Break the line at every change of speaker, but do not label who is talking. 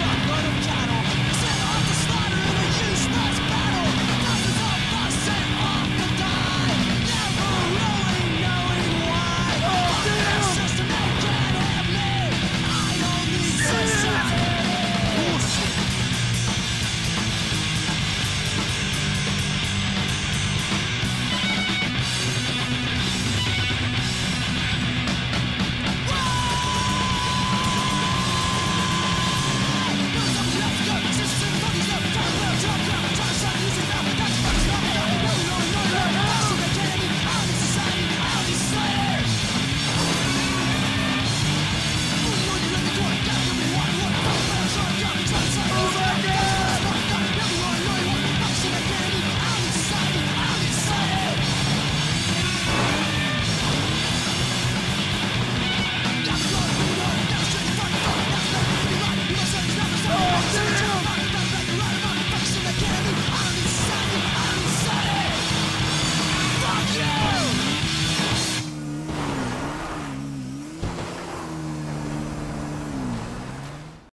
truck, right